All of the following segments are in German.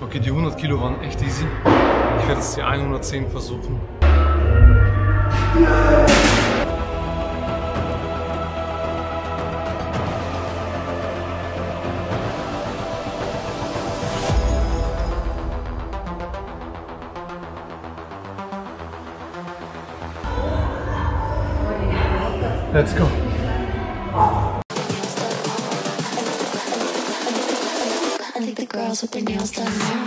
Okay, die 100 Kilo waren echt easy. Ich werde jetzt die 110 versuchen. Let's go. Girls with their nails done now.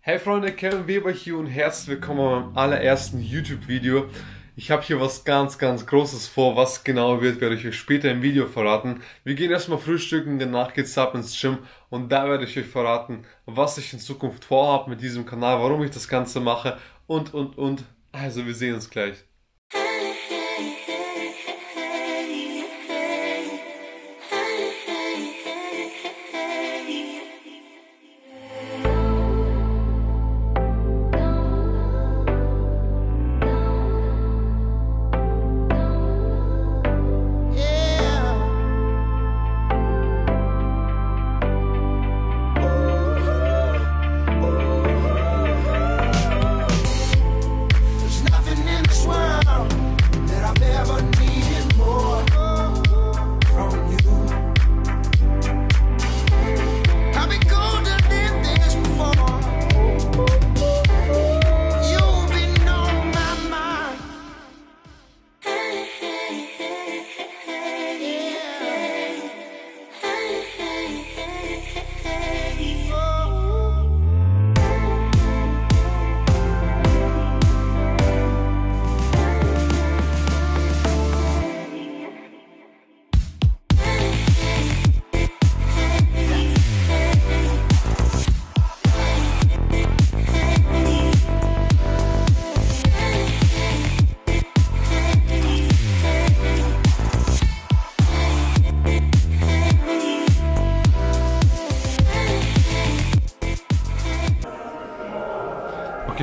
Hey Freunde, Kevin Weber hier und herzlich willkommen beim allerersten YouTube-Video. Ich habe hier was ganz, ganz Großes vor. Was genau wird, werde ich euch später im Video verraten. Wir gehen erstmal frühstücken, danach geht's ab ins Gym und da werde ich euch verraten, was ich in Zukunft vorhabe mit diesem Kanal, warum ich das Ganze mache und, und, und. Also wir sehen uns gleich.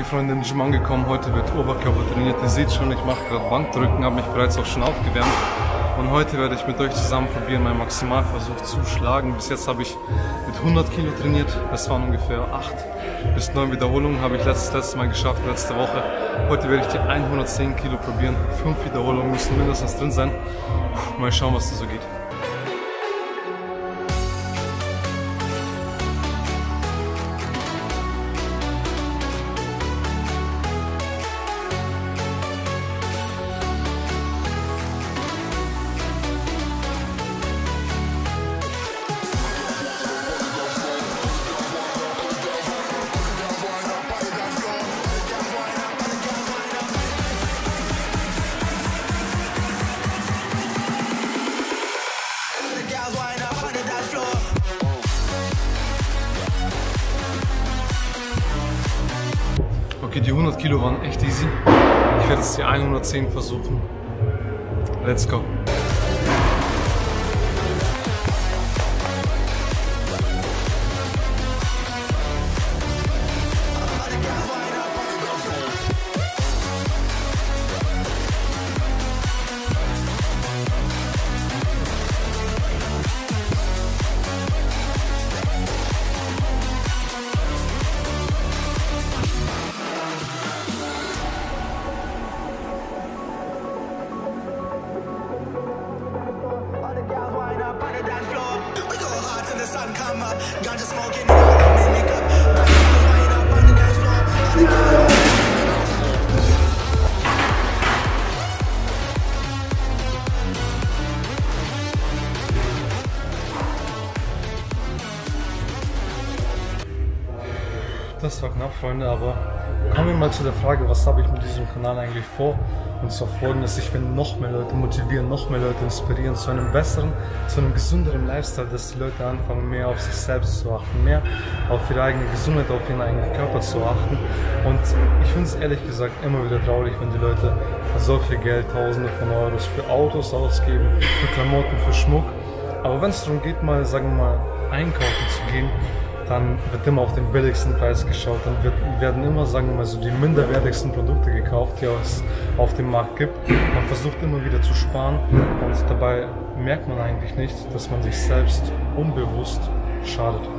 Freunde, im Gym angekommen. Heute wird Oberkörper trainiert. Ihr seht schon, ich mache gerade Bankdrücken, habe mich bereits auch schon aufgewärmt. Und heute werde ich mit euch zusammen probieren, meinen Maximalversuch zu schlagen. Bis jetzt habe ich mit 100 Kilo trainiert. Das waren ungefähr 8 bis 9 Wiederholungen. Habe ich letztes, letztes Mal geschafft, letzte Woche. Heute werde ich die 110 Kilo probieren. 5 Wiederholungen müssen mindestens drin sein. Mal schauen, was da so geht. Okay, die 100 Kilo waren echt easy. Ich werde jetzt die 110 versuchen. Let's go. Knapp, Freunde, aber kommen wir mal zu der Frage, was habe ich mit diesem Kanal eigentlich vor? Und zwar folgendes, ich will noch mehr Leute motivieren, noch mehr Leute inspirieren zu einem besseren, zu einem gesünderen Lifestyle, dass die Leute anfangen, mehr auf sich selbst zu achten, mehr auf ihre eigene Gesundheit, auf ihren eigenen Körper zu achten. Und ich finde es ehrlich gesagt immer wieder traurig, wenn die Leute so viel Geld, Tausende von Euros für Autos ausgeben, für Klamotten, für Schmuck. Aber wenn es darum geht, mal, sagen wir mal, einkaufen zu gehen, dann wird immer auf den billigsten Preis geschaut. Dann wird, werden immer, sagen wir mal so, die minderwertigsten Produkte gekauft, die es auf dem Markt gibt. Man versucht immer wieder zu sparen und dabei merkt man eigentlich nicht, dass man sich selbst unbewusst schadet.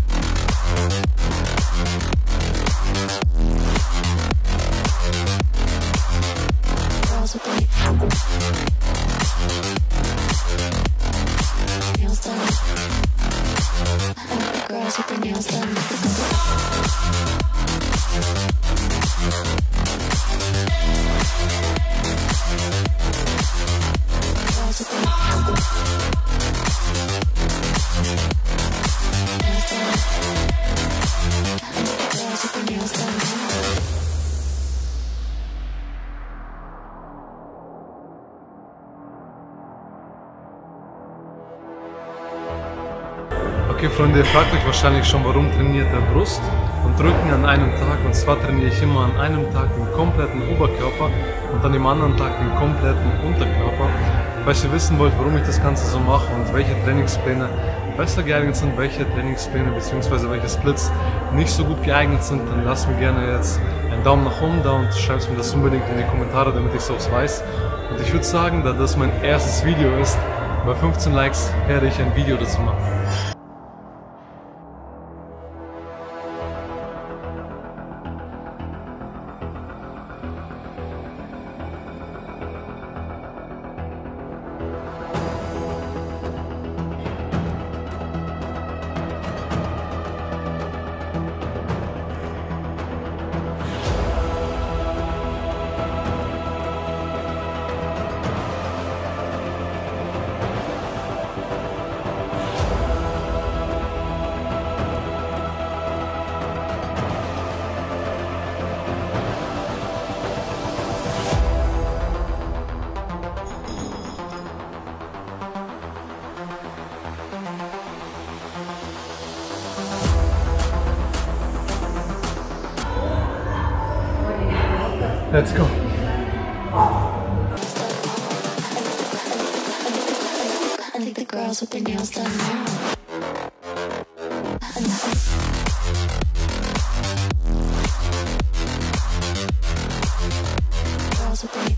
Okay, Freunde, ihr fragt euch wahrscheinlich schon, warum trainiert der Brust und Rücken an einem Tag. Und zwar trainiere ich immer an einem Tag den kompletten Oberkörper und an dem anderen Tag den kompletten Unterkörper. Falls ihr wissen wollt, warum ich das Ganze so mache und welche Trainingspläne besser geeignet sind, welche Trainingspläne bzw. welche Splits nicht so gut geeignet sind, dann lasst mir gerne jetzt einen Daumen nach oben da und schreibt mir das unbedingt in die Kommentare, damit ich es auch weiß. Und ich würde sagen, da das mein erstes Video ist, bei 15 Likes werde ich ein Video dazu machen. Let's go. Girls with their nails done now. Girls with their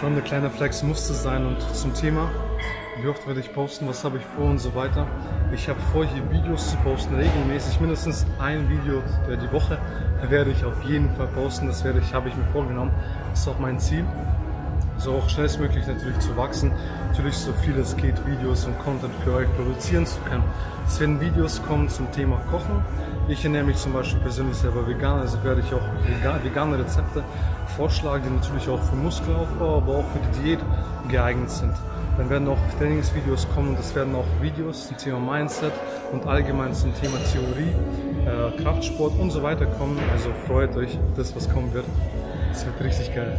Freunde, kleiner Flex musste sein und zum Thema, wie oft werde ich posten, was habe ich vor und so weiter. Ich habe vor, hier Videos zu posten, regelmäßig, mindestens ein Video die Woche werde ich auf jeden Fall posten, das werde ich, habe ich mir vorgenommen, das ist auch mein Ziel. So auch schnellstmöglich natürlich zu wachsen, natürlich so viel es geht, Videos und Content für euch produzieren zu können. Es werden Videos kommen zum Thema Kochen. Ich ernähre mich zum Beispiel persönlich selber vegan, also werde ich auch vegan- vegane Rezepte vorschlagen, die natürlich auch für Muskelaufbau, aber auch für die Diät geeignet sind. Dann werden auch Trainingsvideos kommen und es werden auch Videos zum Thema Mindset und allgemein zum Thema Theorie, äh, Kraftsport und so weiter kommen. Also freut euch auf das, was kommen wird. Es wird richtig geil.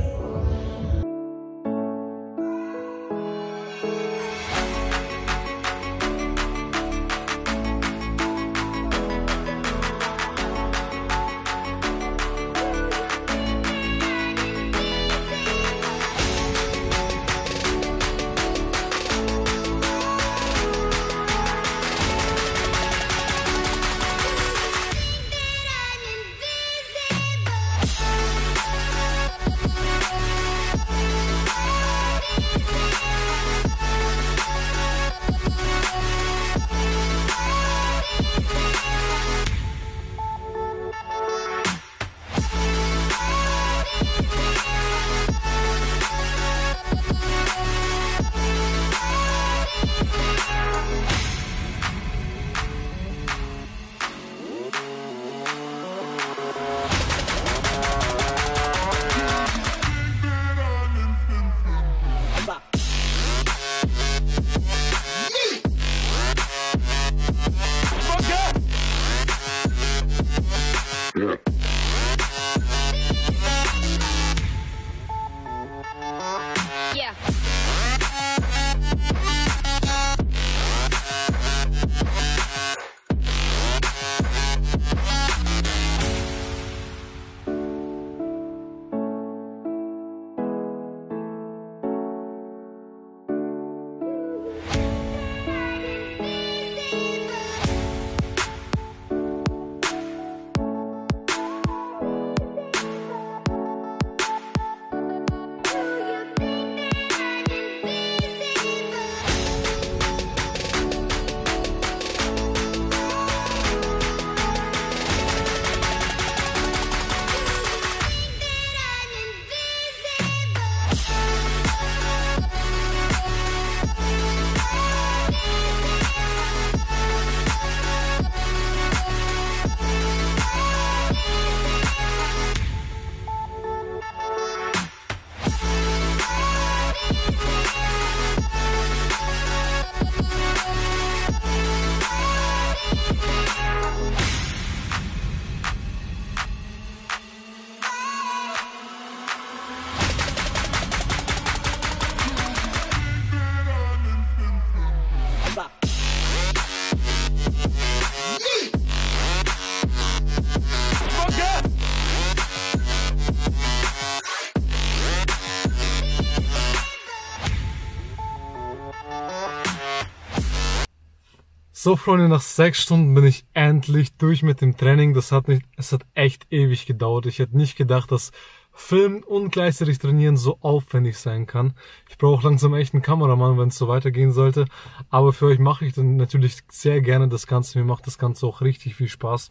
So, Freunde, nach sechs Stunden bin ich endlich durch mit dem Training. Das hat nicht, es hat echt ewig gedauert. Ich hätte nicht gedacht, dass Filmen und gleichzeitig trainieren so aufwendig sein kann. Ich brauche langsam echt einen Kameramann, wenn es so weitergehen sollte. Aber für euch mache ich dann natürlich sehr gerne das Ganze. Mir macht das Ganze auch richtig viel Spaß.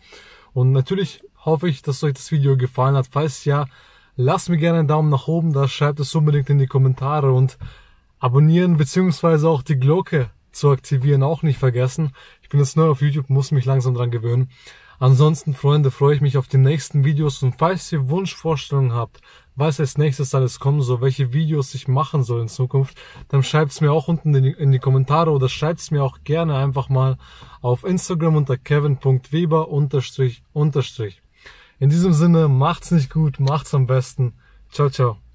Und natürlich hoffe ich, dass euch das Video gefallen hat. Falls ja, lasst mir gerne einen Daumen nach oben da, schreibt es unbedingt in die Kommentare und abonnieren beziehungsweise auch die Glocke zu aktivieren auch nicht vergessen. Ich bin jetzt neu auf YouTube, muss mich langsam dran gewöhnen. Ansonsten, Freunde, freue ich mich auf die nächsten Videos und falls ihr Wunschvorstellungen habt, was als nächstes alles kommen soll, welche Videos ich machen soll in Zukunft, dann schreibt es mir auch unten in die, in die Kommentare oder schreibt es mir auch gerne einfach mal auf Instagram unter kevin.weber unterstrich unterstrich. In diesem Sinne, macht's nicht gut, macht's am besten. Ciao, ciao.